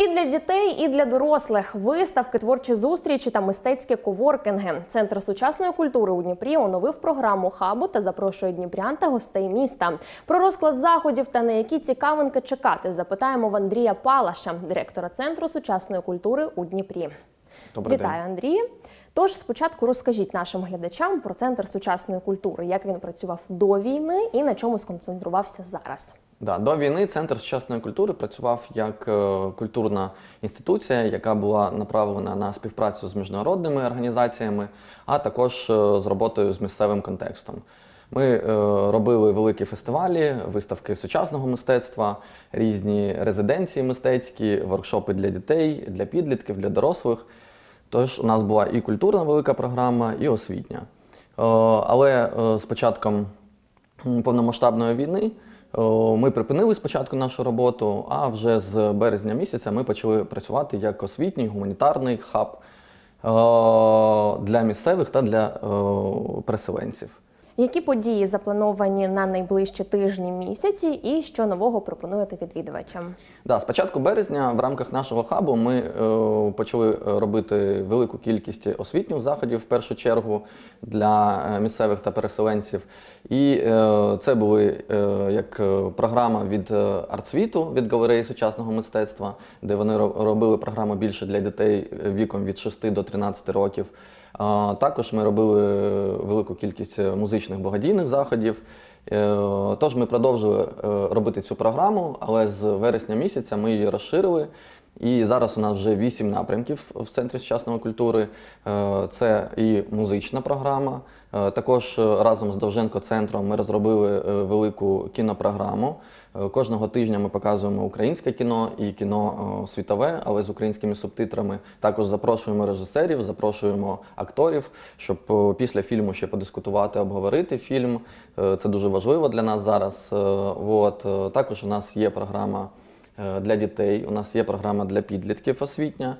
І для дітей, і для дорослих виставки, творчі зустрічі та мистецькі коворкінги. Центр сучасної культури у Дніпрі оновив програму хабу та запрошує дніпрян та гостей міста. Про розклад заходів та на які цікавинки чекати запитаємо в Андрія Палаша, директора центру сучасної культури у Дніпрі. Добрий Вітаю, Андрій. Тож спочатку розкажіть нашим глядачам про центр сучасної культури, як він працював до війни і на чому сконцентрувався зараз. Да, до війни центр сучасної культури працював як е, культурна інституція, яка була направлена на співпрацю з міжнародними організаціями, а також е, з роботою з місцевим контекстом. Ми е, робили великі фестивалі, виставки сучасного мистецтва, різні резиденції мистецькі, воркшопи для дітей, для підлітків, для дорослих. Тож у нас була і культурна велика програма, і освітня. Але з початком повномасштабної війни ми припинили спочатку нашу роботу, а вже з березня місяця ми почали працювати як освітній гуманітарний хаб е, для місцевих та для е, переселенців. Які події заплановані на найближчі тижні місяці, і що нового пропонуєте відвідувачам? Да, з початку березня в рамках нашого хабу ми е, почали робити велику кількість освітніх заходів в першу чергу для е, місцевих та переселенців. І е, це були е, як е, програма від е, артсвіту, від галереї сучасного мистецтва, де вони ро- робили програму більше для дітей віком від 6 до 13 років. Також ми робили велику кількість е, музичних благодійних заходів. Е, Тож ми продовжили е, робити цю програму, але з вересня місяця ми її розширили. І зараз у нас вже вісім напрямків в центрі сучасної культури. Е, Це і музична програма. Е, Також е, разом з Довженко центром ми розробили велику кінопрограму. Кожного тижня ми показуємо українське кіно і кіно світове, але з українськими субтитрами. Також запрошуємо режисерів, запрошуємо акторів, щоб після фільму ще подискутувати, обговорити фільм. Це дуже важливо для нас зараз. От. Також у нас є програма для дітей, у нас є програма для підлітків освітня.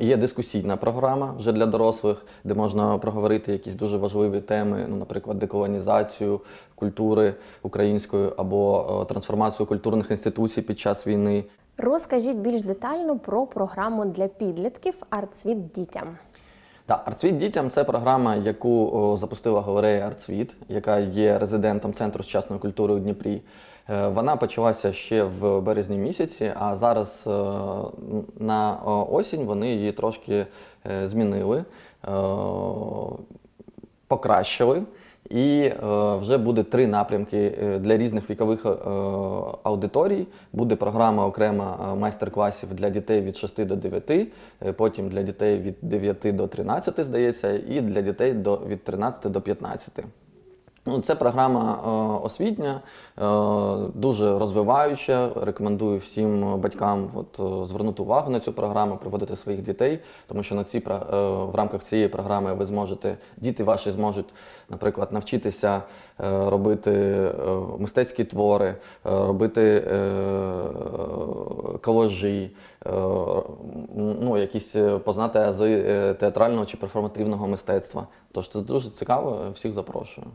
Є дискусійна програма вже для дорослих, де можна проговорити якісь дуже важливі теми, ну, наприклад, деколонізацію культури української або е, трансформацію культурних інституцій під час війни. Розкажіть більш детально про програму для підлітків Артсвіт дітям. Так, Артсвіт дітям це програма, яку запустила галерея Артсвіт, яка є резидентом Центру сучасної культури у Дніпрі. Е, Вона почалася ще в березні місяці, а зараз е, на осінь вони її трошки е, змінили, покращили. І е, вже буде три напрямки е, для різних вікових е, аудиторій. Буде програма окрема майстер-класів для дітей від 6 до 9, е, потім для дітей від 9 до 13, здається, і для дітей від 13 до 15. Ну, це програма е, освітня, е, дуже розвиваюча. Рекомендую всім батькам от, е, звернути увагу на цю програму, приводити своїх дітей, тому що на е, в рамках цієї програми ви зможете, діти ваші зможуть, наприклад, навчитися робити мистецькі твори, робити колажі, ну, якісь познати ази театрального чи перформативного мистецтва. Тож це дуже цікаво, всіх запрошую.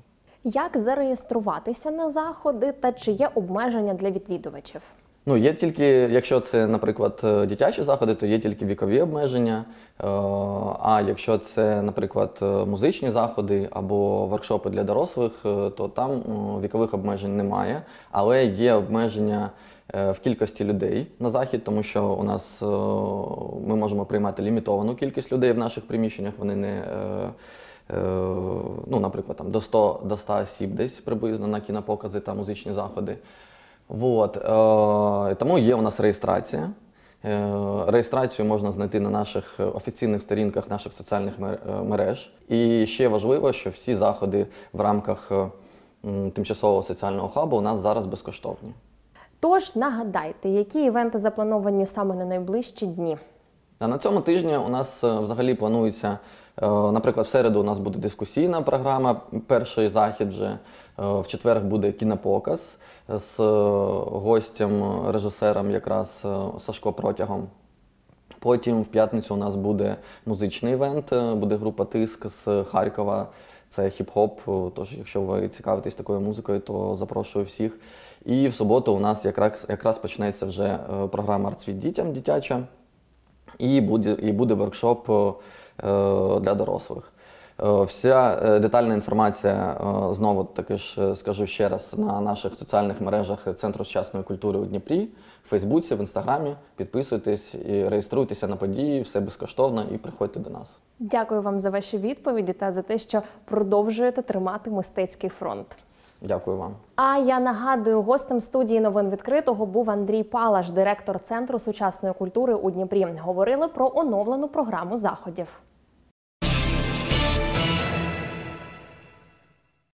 Як зареєструватися на заходи та чи є обмеження для відвідувачів? Ну, є тільки, якщо це, наприклад, е, дитячі заходи, то є тільки вікові обмеження. Е, А якщо це, наприклад, е, музичні заходи або воркшопи для дорослих, то там вікових обмежень немає. Але є обмеження в кількості людей на захід, тому що у нас ми можемо приймати лімітовану кількість людей в наших приміщеннях. Вони не. Е, е, Ну, наприклад, там до 100, до 100 осіб десь приблизно на кінопокази та музичні заходи. Вот. Е, тому є у нас реєстрація. Е, Реєстрацію можна знайти на наших офіційних сторінках наших соціальних е, мереж. І ще важливо, що всі заходи в рамках е, тимчасового соціального хабу у нас зараз безкоштовні. Тож нагадайте, які івенти заплановані саме на найближчі дні. На цьому тижні у нас е, взагалі планується, е, наприклад, в середу у нас буде дискусійна програма, перший захід вже. Е, В четвер буде кінопоказ з е, гостем, режисером якраз е, Сашко Протягом. Потім в п'ятницю у нас буде музичний івент, е, буде група Тиск з Харкова. Це хіп-хоп. Тож, якщо ви цікавитесь такою музикою, то запрошую всіх. І в суботу у нас якраз, якраз почнеться вже е, програма «Артсвіт дітям дитяча, і буде, і буде воркшоп е, для дорослих. Е, Вся е, детальна інформація, е, знову таки ж е, скажу ще раз, на наших соціальних мережах Центру сучасної культури у Дніпрі, в Фейсбуці, в Інстаграмі. Підписуйтесь і реєструйтеся на події, все безкоштовно і приходьте до нас. Дякую вам за ваші відповіді та за те, що продовжуєте тримати мистецький фронт. Дякую вам. А я нагадую, гостем студії новин відкритого був Андрій Палаш, директор Центру сучасної культури у Дніпрі. Говорили про оновлену програму заходів.